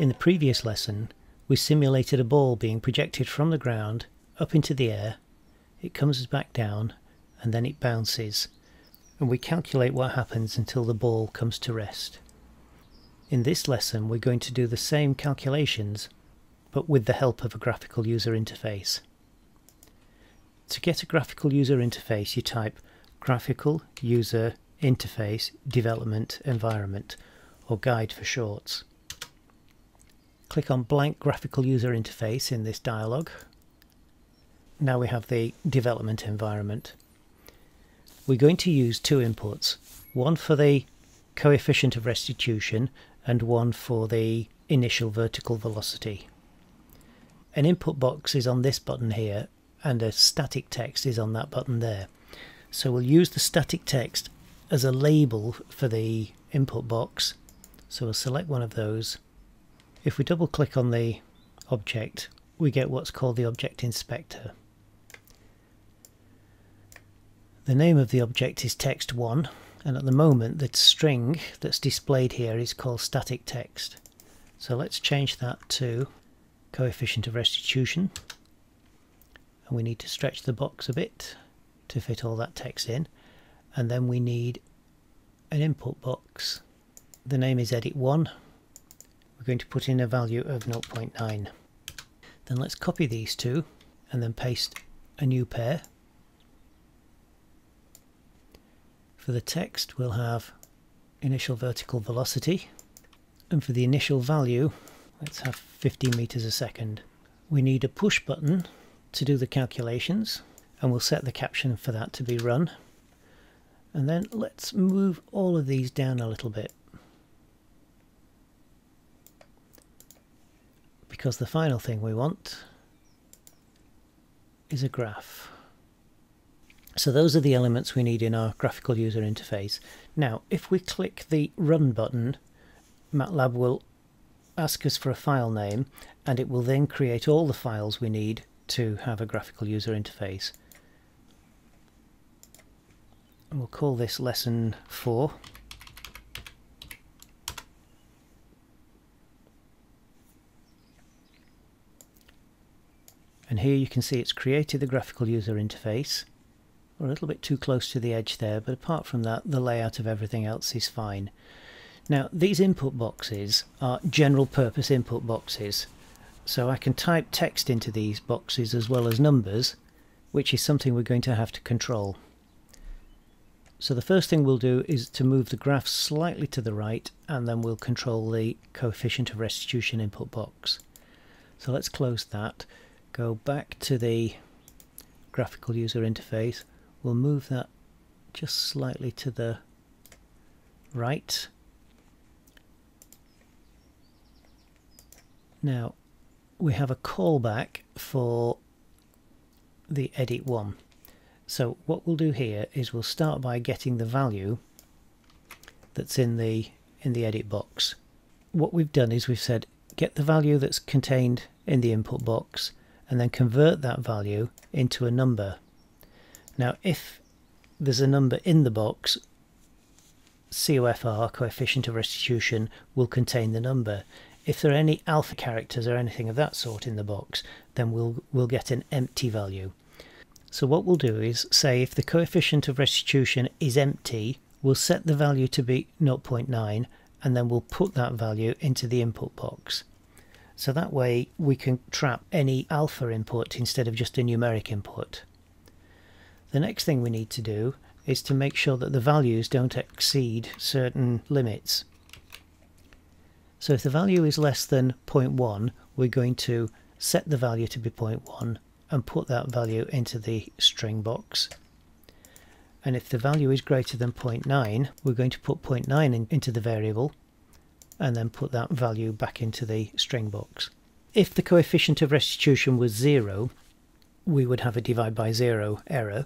In the previous lesson, we simulated a ball being projected from the ground up into the air, it comes back down, and then it bounces, and we calculate what happens until the ball comes to rest. In this lesson, we're going to do the same calculations, but with the help of a graphical user interface. To get a graphical user interface, you type Graphical User Interface Development Environment, or GUIDE for shorts. Click on Blank Graphical User Interface in this dialog. Now we have the development environment. We're going to use two inputs, one for the coefficient of restitution and one for the initial vertical velocity. An input box is on this button here and a static text is on that button there. So we'll use the static text as a label for the input box. So we'll select one of those. If we double click on the object, we get what's called the object inspector. The name of the object is text1 and at the moment the string that's displayed here is called static text. So let's change that to coefficient of restitution and we need to stretch the box a bit to fit all that text in and then we need an input box the name is edit1 we're going to put in a value of 0.9 then let's copy these two and then paste a new pair. For the text we'll have initial vertical velocity. And for the initial value let's have 15 meters a second. We need a push button to do the calculations and we'll set the caption for that to be run. And then let's move all of these down a little bit because the final thing we want is a graph so those are the elements we need in our graphical user interface now if we click the run button MATLAB will ask us for a file name and it will then create all the files we need to have a graphical user interface. We'll call this lesson 4. And here you can see it's created the graphical user interface. We're a little bit too close to the edge there, but apart from that, the layout of everything else is fine. Now, these input boxes are general purpose input boxes. So I can type text into these boxes as well as numbers, which is something we're going to have to control. So the first thing we'll do is to move the graph slightly to the right and then we'll control the coefficient of restitution input box. So let's close that, go back to the graphical user interface, we'll move that just slightly to the right. Now we have a callback for the edit one. So what we'll do here is we'll start by getting the value that's in the in the edit box. What we've done is we've said get the value that's contained in the input box and then convert that value into a number. Now if there's a number in the box COFR, coefficient of restitution, will contain the number. If there are any alpha characters or anything of that sort in the box, then we'll, we'll get an empty value. So what we'll do is say if the coefficient of restitution is empty, we'll set the value to be 0.9 and then we'll put that value into the input box. So that way we can trap any alpha input instead of just a numeric input. The next thing we need to do is to make sure that the values don't exceed certain limits. So if the value is less than 0.1, we're going to set the value to be 0.1 and put that value into the string box. And if the value is greater than 0.9, we're going to put 0.9 in, into the variable and then put that value back into the string box. If the coefficient of restitution was 0, we would have a divide by 0 error.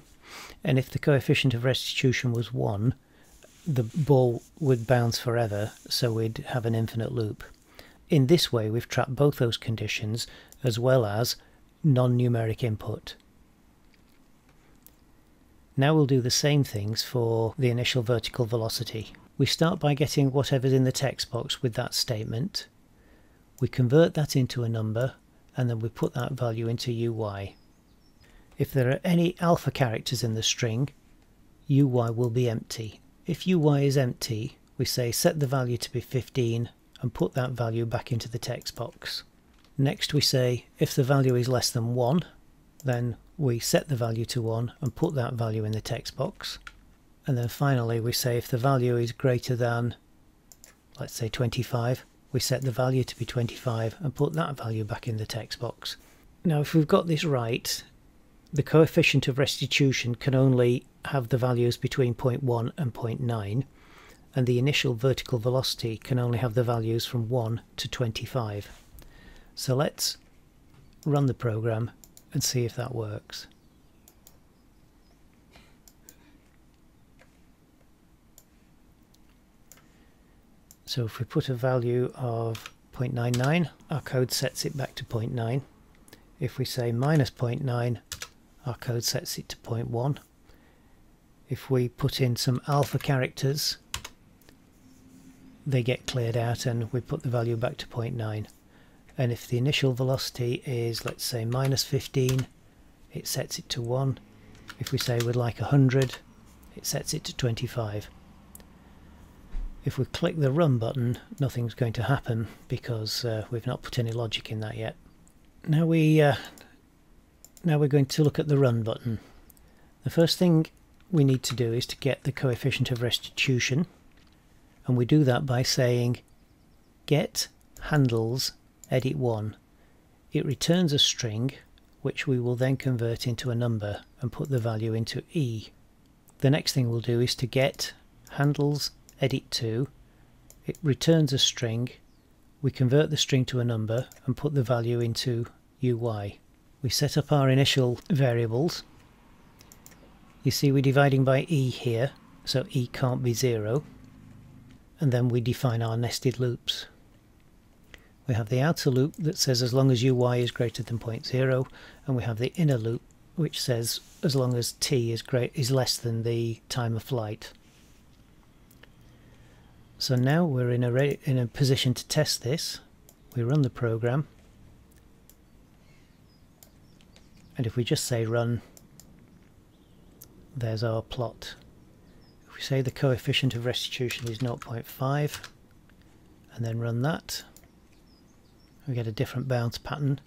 And if the coefficient of restitution was 1, the ball would bounce forever, so we'd have an infinite loop. In this way, we've trapped both those conditions as well as non-numeric input. Now we'll do the same things for the initial vertical velocity. We start by getting whatever's in the text box with that statement. We convert that into a number and then we put that value into UY. If there are any alpha characters in the string, UY will be empty. If UY is empty, we say set the value to be 15 and put that value back into the text box. Next we say if the value is less than 1, then we set the value to 1 and put that value in the text box. And then finally we say if the value is greater than, let's say 25, we set the value to be 25 and put that value back in the text box. Now if we've got this right, the coefficient of restitution can only have the values between 0.1 and 0.9 and the initial vertical velocity can only have the values from 1 to 25. So let's run the program and see if that works. So if we put a value of 0.99, our code sets it back to 0.9. If we say minus 0.9, our code sets it to 0.1. If we put in some alpha characters, they get cleared out and we put the value back to 0.9 and if the initial velocity is let's say minus 15 it sets it to 1 if we say we'd like 100 it sets it to 25 if we click the run button nothing's going to happen because uh, we've not put any logic in that yet. Now we uh, now we're going to look at the run button. The first thing we need to do is to get the coefficient of restitution and we do that by saying get handles edit 1 it returns a string which we will then convert into a number and put the value into E. The next thing we'll do is to get handles edit 2 it returns a string we convert the string to a number and put the value into UY. We set up our initial variables you see we're dividing by E here so E can't be 0 and then we define our nested loops we have the outer loop that says as long as uy is greater than 0.0 and we have the inner loop which says as long as t is great is less than the time of flight. So now we're in a in a position to test this. We run the program and if we just say run there's our plot. If we say the coefficient of restitution is 0.5 and then run that we get a different bounce pattern.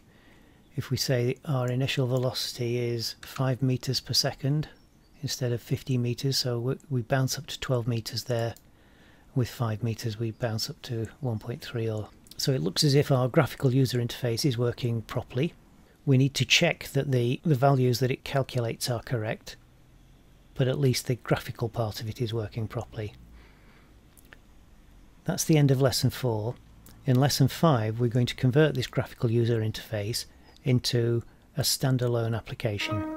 If we say our initial velocity is 5 meters per second instead of 50 meters, so we bounce up to 12 meters there. With 5 meters we bounce up to 1.3 or so it looks as if our graphical user interface is working properly. We need to check that the, the values that it calculates are correct, but at least the graphical part of it is working properly. That's the end of lesson 4. In lesson 5 we're going to convert this graphical user interface into a standalone application.